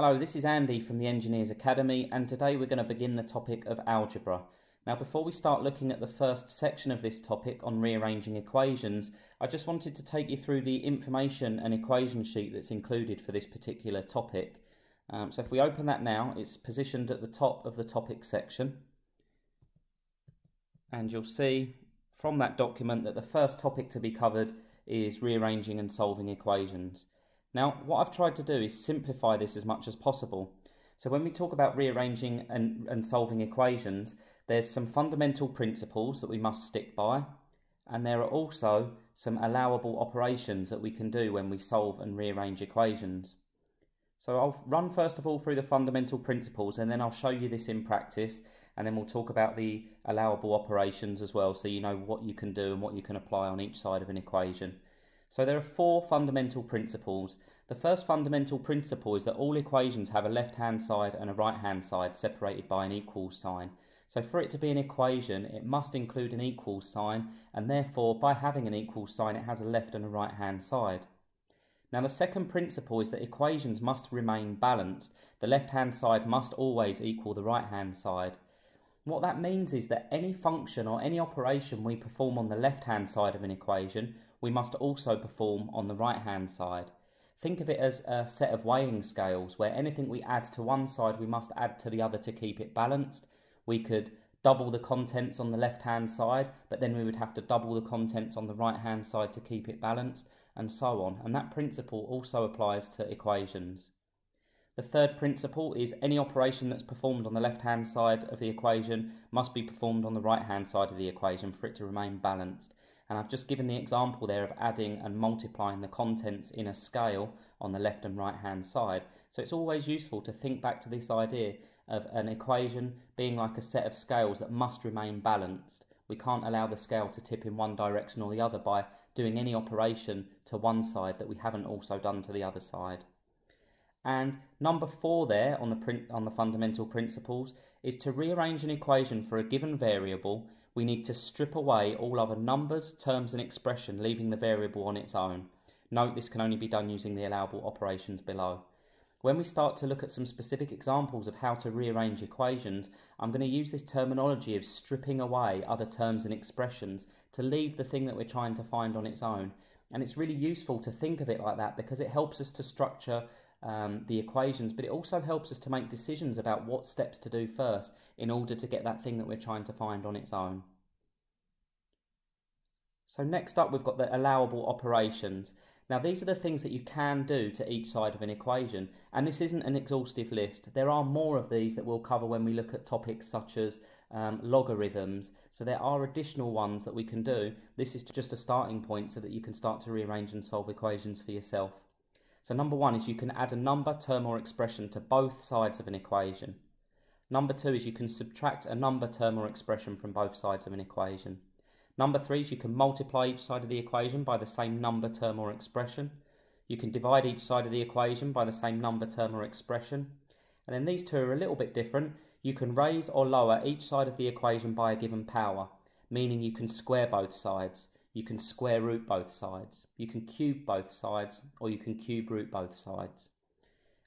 Hello, this is Andy from the Engineers Academy and today we're going to begin the topic of algebra. Now before we start looking at the first section of this topic on rearranging equations, I just wanted to take you through the information and equation sheet that's included for this particular topic. Um, so if we open that now, it's positioned at the top of the topic section and you'll see from that document that the first topic to be covered is rearranging and solving equations. Now, what I've tried to do is simplify this as much as possible. So when we talk about rearranging and, and solving equations, there's some fundamental principles that we must stick by, and there are also some allowable operations that we can do when we solve and rearrange equations. So I'll run first of all through the fundamental principles and then I'll show you this in practice and then we'll talk about the allowable operations as well so you know what you can do and what you can apply on each side of an equation. So there are four fundamental principles. The first fundamental principle is that all equations have a left-hand side and a right-hand side separated by an equal sign. So for it to be an equation, it must include an equal sign, and therefore by having an equal sign, it has a left and a right-hand side. Now the second principle is that equations must remain balanced. The left-hand side must always equal the right-hand side. What that means is that any function or any operation we perform on the left-hand side of an equation we must also perform on the right hand side. Think of it as a set of weighing scales where anything we add to one side we must add to the other to keep it balanced. We could double the contents on the left hand side, but then we would have to double the contents on the right hand side to keep it balanced, and so on. And that principle also applies to equations. The third principle is any operation that's performed on the left hand side of the equation must be performed on the right hand side of the equation for it to remain balanced. And I've just given the example there of adding and multiplying the contents in a scale on the left and right hand side. So it's always useful to think back to this idea of an equation being like a set of scales that must remain balanced. We can't allow the scale to tip in one direction or the other by doing any operation to one side that we haven't also done to the other side. And number four there on the print on the fundamental principles is to rearrange an equation for a given variable we need to strip away all other numbers, terms and expression, leaving the variable on its own. Note this can only be done using the allowable operations below. When we start to look at some specific examples of how to rearrange equations, I'm going to use this terminology of stripping away other terms and expressions to leave the thing that we're trying to find on its own. And it's really useful to think of it like that because it helps us to structure um, the equations, but it also helps us to make decisions about what steps to do first in order to get that thing that we're trying to find on its own. So next up we've got the allowable operations. Now these are the things that you can do to each side of an equation and this isn't an exhaustive list. There are more of these that we'll cover when we look at topics such as um, logarithms. So there are additional ones that we can do. This is just a starting point so that you can start to rearrange and solve equations for yourself. So number one is you can add a number, term or expression to both sides of an equation. Number two is you can subtract a number, term or expression from both sides of an equation. Number three is you can multiply each side of the equation by the same number, term or expression. You can divide each side of the equation by the same number, term or expression. And then these two are a little bit different. You can raise or lower each side of the equation by a given power, meaning you can square both sides. You can square root both sides. You can cube both sides or you can cube root both sides.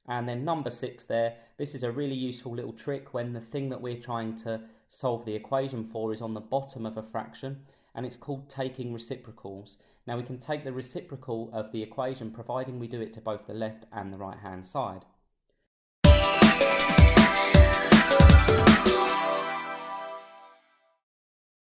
And then number six there, this is a really useful little trick when the thing that we're trying to solve the equation for is on the bottom of a fraction and it's called taking reciprocals. Now we can take the reciprocal of the equation providing we do it to both the left and the right hand side.